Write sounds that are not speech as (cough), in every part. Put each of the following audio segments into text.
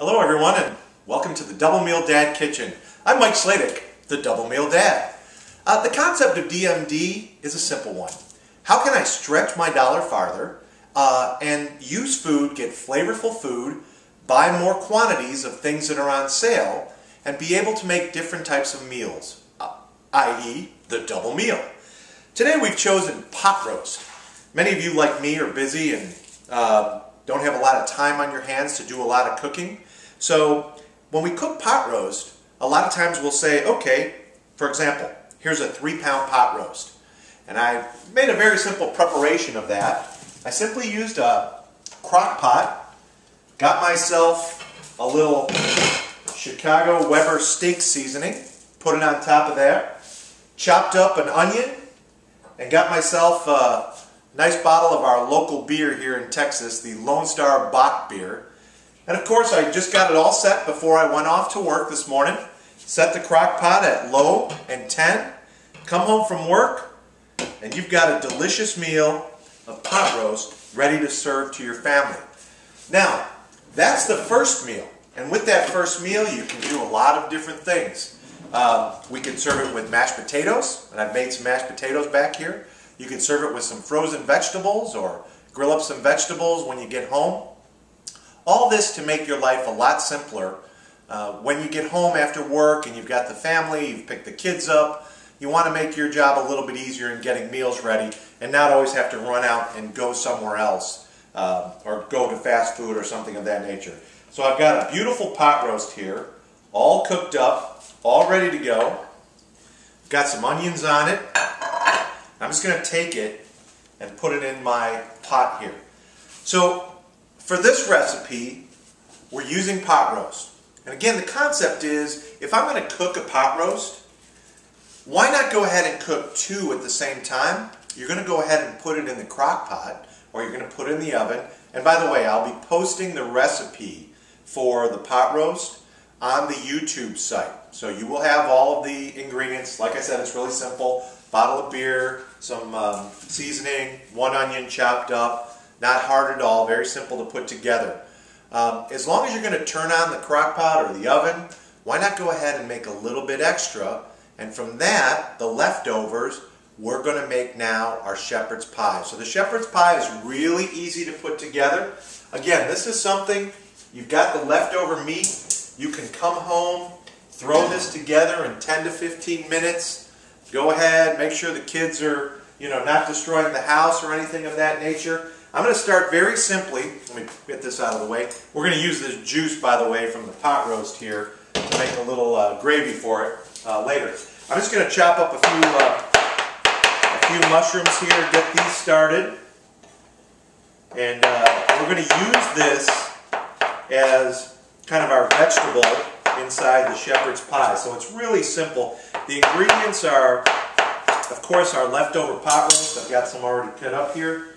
Hello everyone and welcome to the Double Meal Dad Kitchen. I'm Mike Sladek, the Double Meal Dad. Uh, the concept of DMD is a simple one. How can I stretch my dollar farther uh, and use food, get flavorful food, buy more quantities of things that are on sale, and be able to make different types of meals, uh, i.e. the double meal. Today we've chosen pot roast. Many of you like me are busy and uh, don't have a lot of time on your hands to do a lot of cooking. So when we cook pot roast, a lot of times we'll say, okay, for example, here's a three pound pot roast. And I made a very simple preparation of that. I simply used a crock pot, got myself a little Chicago Weber steak seasoning, put it on top of that, chopped up an onion, and got myself a nice bottle of our local beer here in Texas, the Lone Star Bock beer. And of course, I just got it all set before I went off to work this morning. Set the crock pot at low and 10. Come home from work, and you've got a delicious meal of pot roast ready to serve to your family. Now, that's the first meal. And with that first meal, you can do a lot of different things. Um, we can serve it with mashed potatoes, and I've made some mashed potatoes back here. You can serve it with some frozen vegetables or grill up some vegetables when you get home. All this to make your life a lot simpler. Uh, when you get home after work and you've got the family, you've picked the kids up, you want to make your job a little bit easier in getting meals ready and not always have to run out and go somewhere else uh, or go to fast food or something of that nature. So I've got a beautiful pot roast here, all cooked up, all ready to go. Got some onions on it. I'm just going to take it and put it in my pot here. So for this recipe, we're using pot roast. And again, the concept is, if I'm going to cook a pot roast, why not go ahead and cook two at the same time? You're going to go ahead and put it in the crock pot, or you're going to put it in the oven. And by the way, I'll be posting the recipe for the pot roast on the YouTube site. So you will have all of the ingredients. Like I said, it's really simple. Bottle of beer, some um, seasoning, one onion chopped up. Not hard at all, very simple to put together. Um, as long as you're going to turn on the crock pot or the oven, why not go ahead and make a little bit extra? And from that, the leftovers, we're going to make now our shepherd's pie. So the shepherd's pie is really easy to put together. Again, this is something, you've got the leftover meat, you can come home, throw this together in 10 to 15 minutes. Go ahead, make sure the kids are, you know, not destroying the house or anything of that nature. I'm going to start very simply. Let me get this out of the way. We're going to use this juice, by the way, from the pot roast here to make a little uh, gravy for it uh, later. I'm just going to chop up a few, uh, a few mushrooms here, get these started. And uh, we're going to use this as kind of our vegetable inside the shepherd's pie. So it's really simple. The ingredients are, of course, our leftover pot roast. I've got some already cut up here.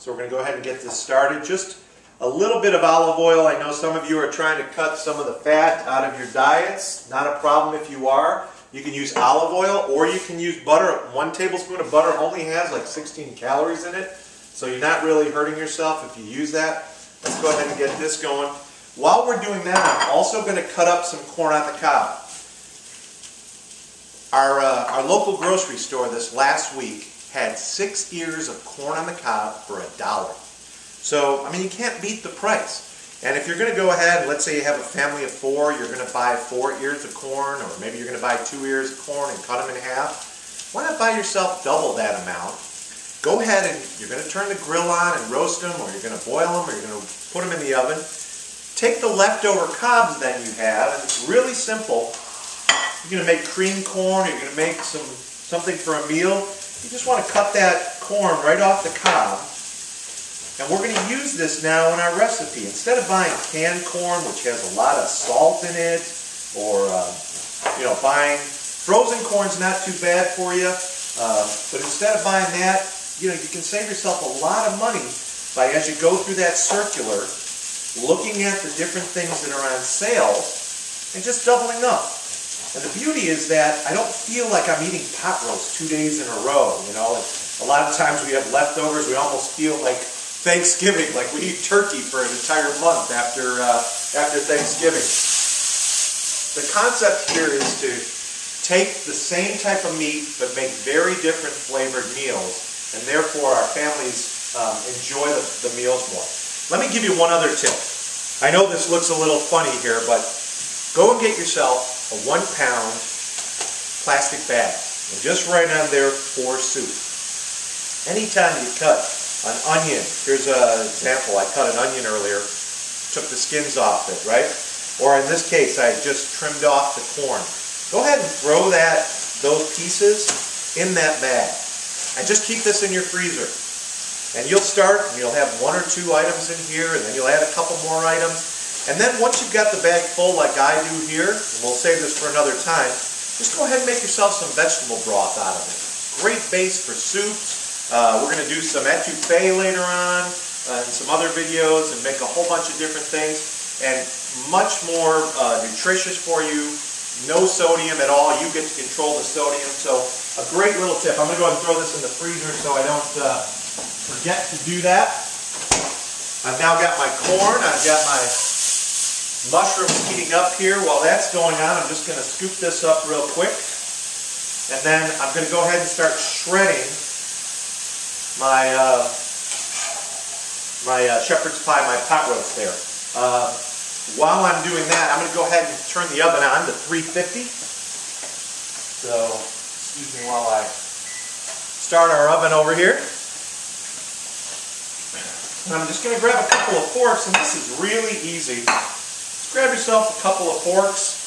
So we're going to go ahead and get this started. Just a little bit of olive oil. I know some of you are trying to cut some of the fat out of your diets. Not a problem if you are. You can use olive oil or you can use butter. One tablespoon of butter only has like 16 calories in it. So you're not really hurting yourself if you use that. Let's go ahead and get this going. While we're doing that, I'm also going to cut up some corn on the cob. Our, uh, our local grocery store this last week had six ears of corn on the cob for a dollar. So, I mean, you can't beat the price. And if you're going to go ahead, let's say you have a family of four, you're going to buy four ears of corn, or maybe you're going to buy two ears of corn and cut them in half. Why not buy yourself double that amount? Go ahead and you're going to turn the grill on and roast them, or you're going to boil them, or you're going to put them in the oven. Take the leftover cobs then you have, and it's really simple. You're going to make cream corn, you're going to make some something for a meal. You just want to cut that corn right off the cob. And we're going to use this now in our recipe. Instead of buying canned corn, which has a lot of salt in it, or uh, you know, buying frozen corn's not too bad for you. Uh, but instead of buying that, you know, you can save yourself a lot of money by as you go through that circular, looking at the different things that are on sale, and just doubling up. And the beauty is that I don't feel like I'm eating pot roast two days in a row. You know, a lot of times we have leftovers. We almost feel like Thanksgiving, like we eat turkey for an entire month after, uh, after Thanksgiving. The concept here is to take the same type of meat but make very different flavored meals and therefore our families um, enjoy the, the meals more. Let me give you one other tip. I know this looks a little funny here, but go and get yourself a one pound plastic bag and just write on there for soup. Anytime you cut an onion, here's an example, I cut an onion earlier, took the skins off it, right? Or in this case, I just trimmed off the corn. Go ahead and throw that, those pieces in that bag. And just keep this in your freezer. And you'll start, and you'll have one or two items in here, and then you'll add a couple more items. And then once you've got the bag full like I do here, we'll save this for another time, just go ahead and make yourself some vegetable broth out of it. Great base for soups. Uh, we're going to do some etouffee later on, uh, and some other videos, and make a whole bunch of different things and much more uh, nutritious for you. No sodium at all. You get to control the sodium. So a great little tip. I'm going to go ahead and throw this in the freezer so I don't uh, forget to do that. I've now got my corn. I've got my mushrooms heating up here. While that's going on, I'm just going to scoop this up real quick. And then I'm going to go ahead and start shredding my uh, my uh, shepherd's pie, my pot roast there. Uh, while I'm doing that, I'm going to go ahead and turn the oven on to 350. So, excuse me while I start our oven over here. And I'm just going to grab a couple of forks, and this is really easy. Grab yourself a couple of forks.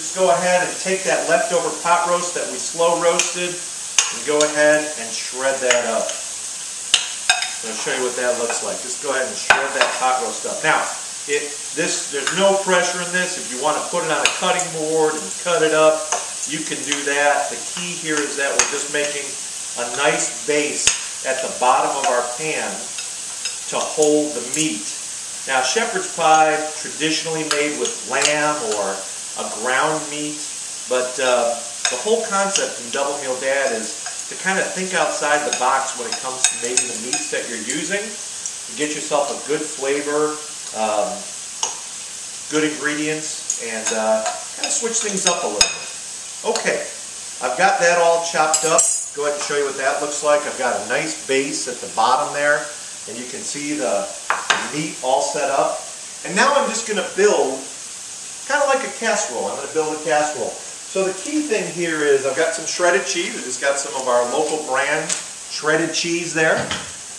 Just go ahead and take that leftover pot roast that we slow roasted and go ahead and shred that up. I'll show you what that looks like. Just go ahead and shred that pot roast up. Now, it, this, there's no pressure in this. If you want to put it on a cutting board and cut it up, you can do that. The key here is that we're just making a nice base at the bottom of our pan to hold the meat. Now, shepherd's pie, traditionally made with lamb or a ground meat. But uh, the whole concept in Double Meal Dad is to kind of think outside the box when it comes to making the meats that you're using. To get yourself a good flavor, um, good ingredients, and uh, kind of switch things up a little bit. Okay, I've got that all chopped up. Go ahead and show you what that looks like. I've got a nice base at the bottom there, and you can see the, meat all set up. And now I'm just going to build kind of like a casserole. I'm going to build a casserole. So the key thing here is I've got some shredded cheese. I just got some of our local brand shredded cheese there.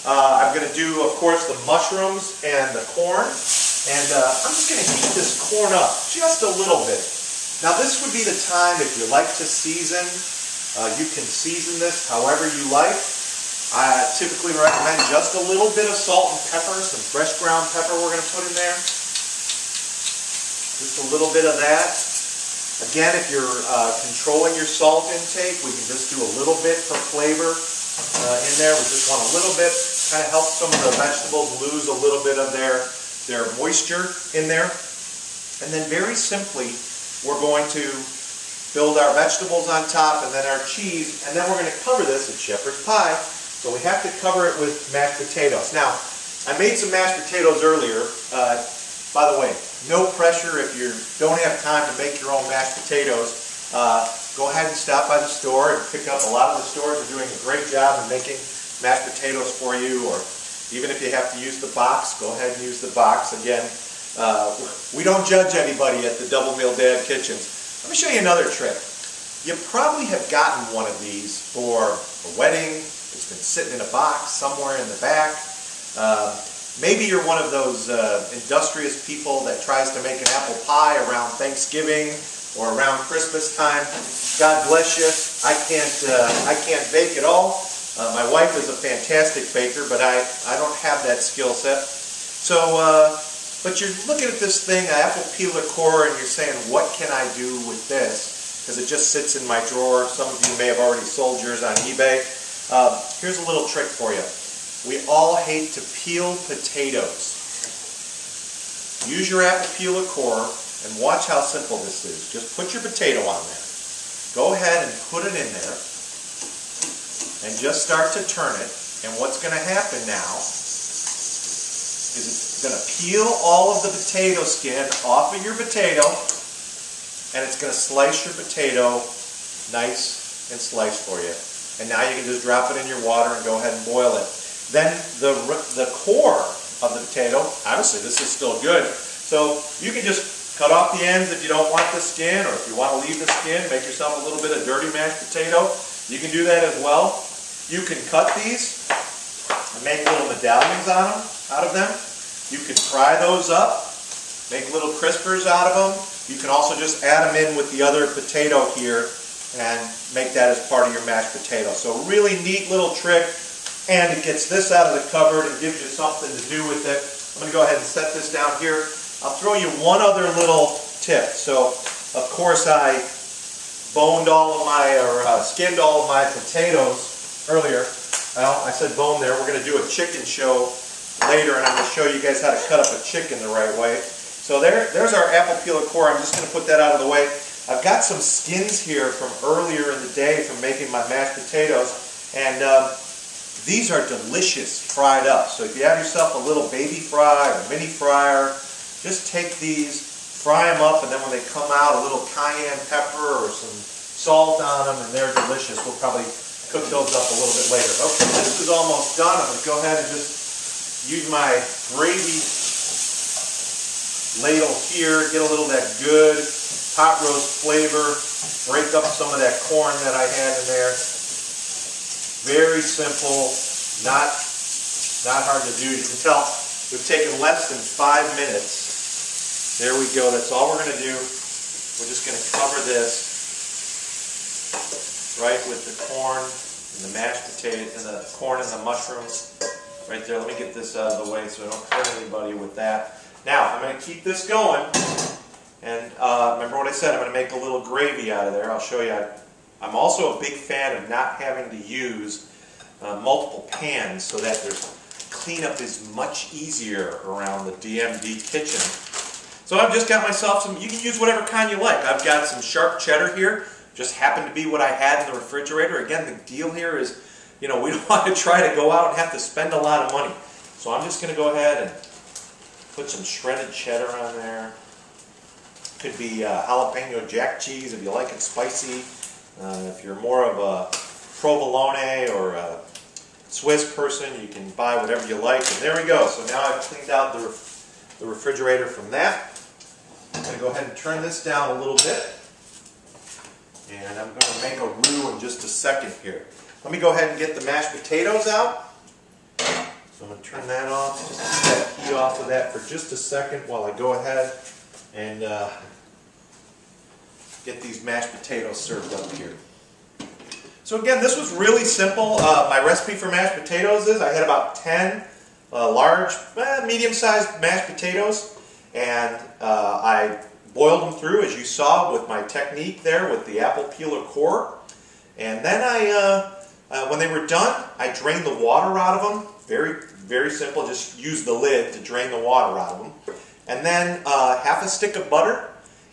Uh, I'm going to do, of course, the mushrooms and the corn. And uh, I'm just going to heat this corn up just a little bit. Now this would be the time if you like to season, uh, you can season this however you like. I typically recommend just a little bit of salt and pepper, some fresh ground pepper we're going to put in there. Just a little bit of that. Again, if you're uh, controlling your salt intake, we can just do a little bit for flavor uh, in there. We just want a little bit, kind of help some of the vegetables lose a little bit of their, their moisture in there. And then very simply, we're going to build our vegetables on top and then our cheese, and then we're going to cover this with shepherd's pie. So we have to cover it with mashed potatoes. Now, I made some mashed potatoes earlier. Uh, by the way, no pressure if you don't have time to make your own mashed potatoes. Uh, go ahead and stop by the store and pick up. A lot of the stores are doing a great job of making mashed potatoes for you, or even if you have to use the box, go ahead and use the box. Again, uh, we don't judge anybody at the Double Meal Dad Kitchens. Let me show you another trick. You probably have gotten one of these for a wedding. It's been sitting in a box somewhere in the back. Uh, Maybe you're one of those uh, industrious people that tries to make an apple pie around Thanksgiving or around Christmas time. God bless you. I can't, uh, I can't bake at all. Uh, my wife is a fantastic baker, but I, I don't have that skill set. So, but you're looking at this thing, an apple peeler core, and you're saying, what can I do with this? Because it just sits in my drawer. Some of you may have already sold yours on eBay. Uh, here's a little trick for you. We all hate to peel potatoes. Use your apple peeler core And watch how simple this is. Just put your potato on there. Go ahead and put it in there. And just start to turn it. And what's going to happen now is going to peel all of the potato skin off of your potato. And it's going to slice your potato nice and sliced for you. And now you can just drop it in your water and go ahead and boil it. Then the, the core of the potato, obviously this is still good, so you can just cut off the ends if you don't want the skin, or if you want to leave the skin, make yourself a little bit of dirty mashed potato. You can do that as well. You can cut these and make little medallions on them, out of them. You can fry those up, make little crispers out of them. You can also just add them in with the other potato here and make that as part of your mashed potato. So really neat little trick and it gets this out of the cupboard and gives you something to do with it. I'm going to go ahead and set this down here. I'll throw you one other little tip. So of course I boned all of my, or uh, skinned all of my potatoes earlier. Well, I said bone there. We're going to do a chicken show later and I'm going to show you guys how to cut up a chicken the right way. So there, there's our apple peeler core. I'm just going to put that out of the way. I've got some skins here from earlier in the day from making my mashed potatoes, and um, these are delicious fried up. So if you have yourself a little baby fry or mini fryer, just take these, fry them up, and then when they come out, a little cayenne pepper or some salt on them, and they're delicious. We'll probably cook those up a little bit later. Okay, this is almost done. I'm going to go ahead and just use my gravy ladle here, get a little of that good pot roast flavor, break up some of that corn that I had in there. Very simple, not, not hard to do. You can tell we've taken less than five minutes. There we go, that's all we're going to do. We're just going to cover this right with the corn and the mashed potato and the corn and the mushrooms right there. Let me get this out of the way so I don't hurt anybody with that. Now, I'm going to keep this going and uh, remember what I said, I'm going to make a little gravy out of there. I'll show you. I'm also a big fan of not having to use uh, multiple pans so that there's cleanup is much easier around the DMD kitchen. So I've just got myself some, you can use whatever kind you like. I've got some sharp cheddar here, just happened to be what I had in the refrigerator. Again, the deal here is, you know, we (laughs) don't want to try to go out and have to spend a lot of money. So I'm just going to go ahead and put some shredded cheddar on there. Could be uh, jalapeno jack cheese if you like it spicy. Uh, if you're more of a provolone or a Swiss person, you can buy whatever you like. And there we go. So now I've cleaned out the, ref the refrigerator from that. I'm going to go ahead and turn this down a little bit. And I'm going to make a roux just a second here. Let me go ahead and get the mashed potatoes out. So I'm going to turn that off, just get that heat off of that for just a second while I go ahead and uh, get these mashed potatoes served up here. So again, this was really simple. Uh, my recipe for mashed potatoes is I had about 10 uh, large, eh, medium-sized mashed potatoes, and uh, I boiled them through, as you saw, with my technique there with the apple peeler core. And then I, uh, uh, when they were done, I drained the water out of them. Very, very simple. Just use the lid to drain the water out of them. And then uh, half a stick of butter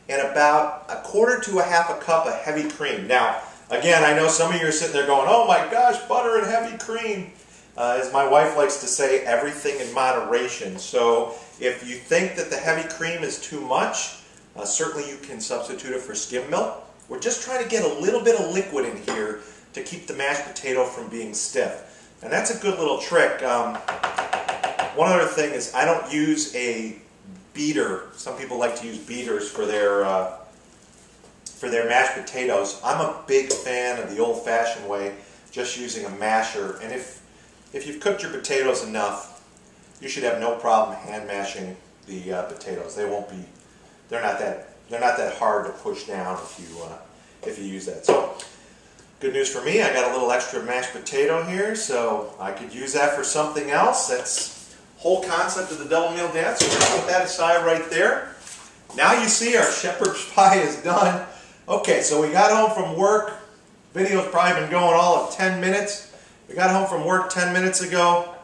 and about a quarter to a half a cup of heavy cream. Now, again, I know some of you are sitting there going, oh my gosh, butter and heavy cream. Uh, as my wife likes to say, everything in moderation. So if you think that the heavy cream is too much, uh, certainly you can substitute it for skim milk. We're just trying to get a little bit of liquid in here to keep the mashed potato from being stiff. And that's a good little trick. Um, one other thing is I don't use a beater. Some people like to use beaters for their uh, for their mashed potatoes. I'm a big fan of the old-fashioned way, just using a masher. And if if you've cooked your potatoes enough, you should have no problem hand mashing the uh, potatoes. They won't be they're not that they're not that hard to push down if you uh, if you use that. So. Good news for me, I got a little extra mashed potato here, so I could use that for something else. That's whole concept of the double meal dance. We're put that aside right there. Now you see our shepherd's (laughs) pie is done. Okay, so we got home from work. Video's probably been going all of 10 minutes. We got home from work 10 minutes ago.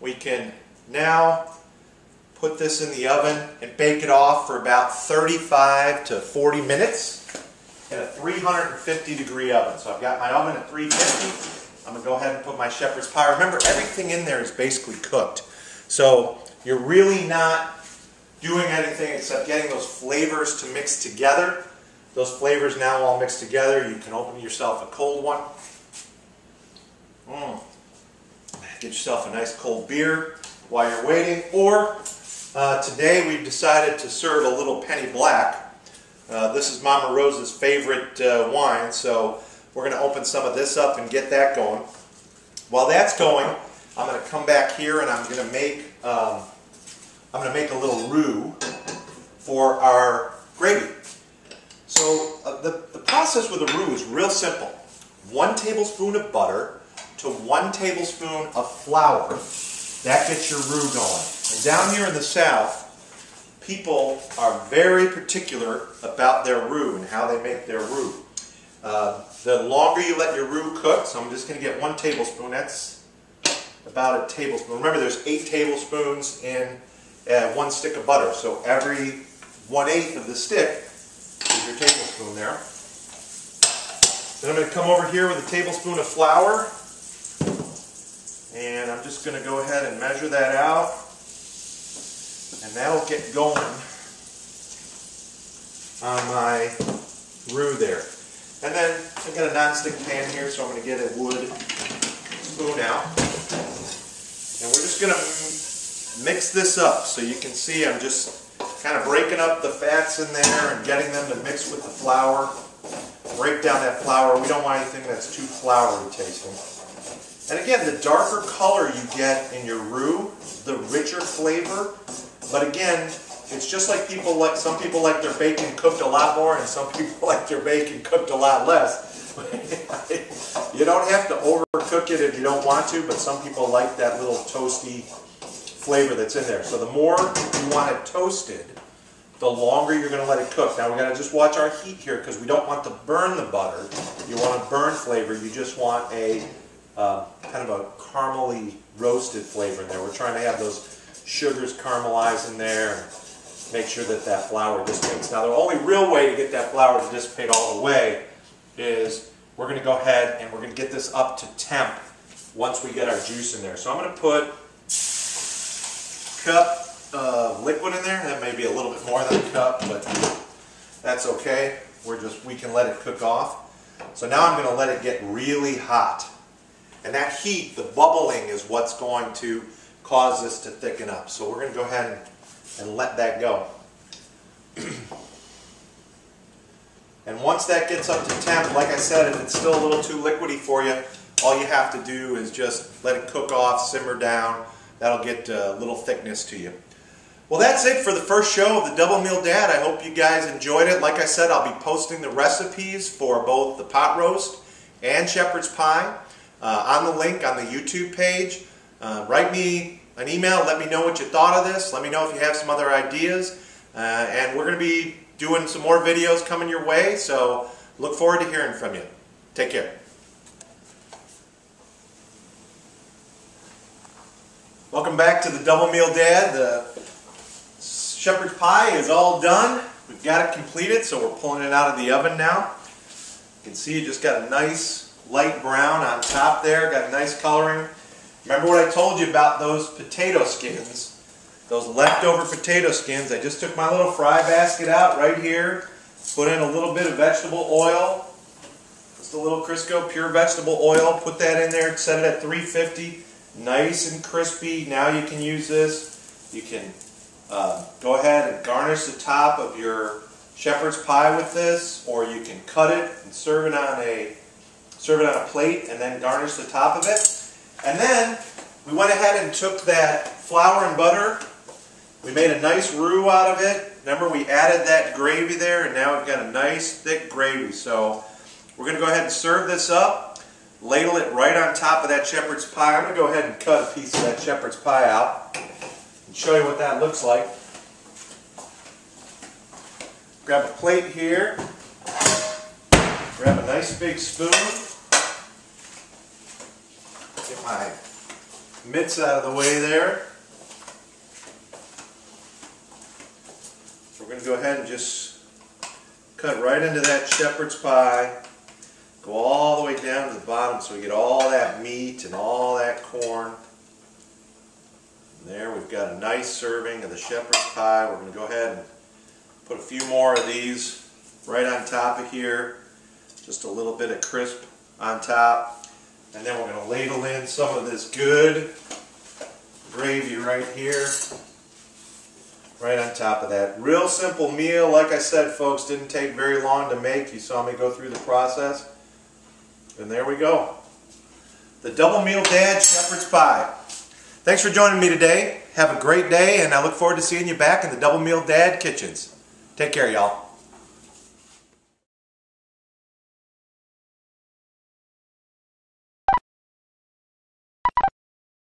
We can now put this in the oven and bake it off for about 35 to 40 minutes in a 350 degree oven. So I've got my oven at 350. I'm going to go ahead and put my shepherd's pie. Remember, everything in there is basically cooked. So you're really not doing anything except getting those flavors to mix together. Those flavors now all mixed together. You can open yourself a cold one. Mm. Get yourself a nice cold beer while you're waiting. Or uh, today we've decided to serve a little penny black. Uh, this is Mama Rose's favorite uh, wine, so we're going to open some of this up and get that going. While that's going, I'm going to come back here and I'm going to make um, I'm going to make a little roux for our gravy. So uh, the, the process with a roux is real simple. One tablespoon of butter to one tablespoon of flour. That gets your roux going. And down here in the south, people are very particular about their roux and how they make their roux. Uh, the longer you let your roux cook, so I'm just going to get one tablespoon, that's about a tablespoon. Remember there's eight tablespoons in uh, one stick of butter. So every one-eighth of the stick is your tablespoon there. Then I'm going to come over here with a tablespoon of flour. And I'm just going to go ahead and measure that out. And that'll get going on my roux there. And then I've got a non-stick pan here, so I'm going to get a wood spoon out. And we're just going to mix this up. So you can see I'm just kind of breaking up the fats in there and getting them to mix with the flour. Break down that flour. We don't want anything that's too floury tasting. And again, the darker color you get in your roux, the richer flavor. But again, it's just like people like, some people like their bacon cooked a lot more and some (laughs) people like their bacon cooked a lot less. (laughs) you don't have to overcook it if you don't want to, but some people like that little toasty flavor that's in there. So the more you want it toasted, the longer you're going to let it cook. Now we got to just watch our heat here because we don't want to burn the butter. You want a burn flavor. You just want a uh, kind of a caramely roasted flavor in there. We're trying to have those sugars caramelize in there make sure that that flour dissipates. Now the only real way to get that flour to dissipate all the way is we're going to go ahead and we're going to get this up to temp once we get our juice in there. So I'm going to put a cup of liquid in there. That may be a little bit more than a cup, but that's okay. We're just, we can let it cook off. So now I'm going to let it get really hot. And that heat, the bubbling, is what's going to cause this to thicken up. So we're going to go ahead and, and let that go. (clears throat) and once that gets up to temp, like I said, if it's still a little too liquidy for you, all you have to do is just let it cook off, simmer down, That'll get a little thickness to you. Well, that's it for the first show of the Double Meal Dad. I hope you guys enjoyed it. Like I said, I'll be posting the recipes for both the pot roast and shepherd's pie uh, on the link on the YouTube page. Uh, write me an email. Let me know what you thought of this. Let me know if you have some other ideas. Uh, and we're going to be doing some more videos coming your way, so look forward to hearing from you. Take care. Welcome back to the Double Meal Dad. The shepherd's pie is all done. We've got it completed, so we're pulling it out of the oven now. You can see it just got a nice light brown on top there, got a nice coloring. Remember what I told you about those potato skins? Those leftover potato skins. I just took my little fry basket out right here, put in a little bit of vegetable oil, just a little Crisco pure vegetable oil, put that in there, set it at 350 nice and crispy. Now you can use this. You can uh, go ahead and garnish the top of your shepherd's pie with this, or you can cut it and serve it on a serve it on a plate and then garnish the top of it. And then we went ahead and took that flour and butter. We made a nice roux out of it. Remember we added that gravy there and now we've got a nice thick gravy. So we're going to go ahead and serve this up ladle it right on top of that shepherd's pie. I'm going to go ahead and cut a piece of that shepherd's pie out and show you what that looks like. Grab a plate here. Grab a nice big spoon. My mitts out of the way there. We're going to go ahead and just cut right into that shepherd's pie. Go all the way down to the bottom so we get all that meat and all that corn. And there we've got a nice serving of the shepherd's pie. We're going to go ahead and put a few more of these right on top of here. Just a little bit of crisp on top. And then we're going to ladle in some of this good gravy right here. Right on top of that. Real simple meal. Like I said, folks, didn't take very long to make. You saw me go through the process. And there we go. The Double Meal Dad Shepherd's Pie. Thanks for joining me today. Have a great day, and I look forward to seeing you back in the Double Meal Dad kitchens. Take care, y'all.